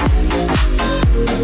Música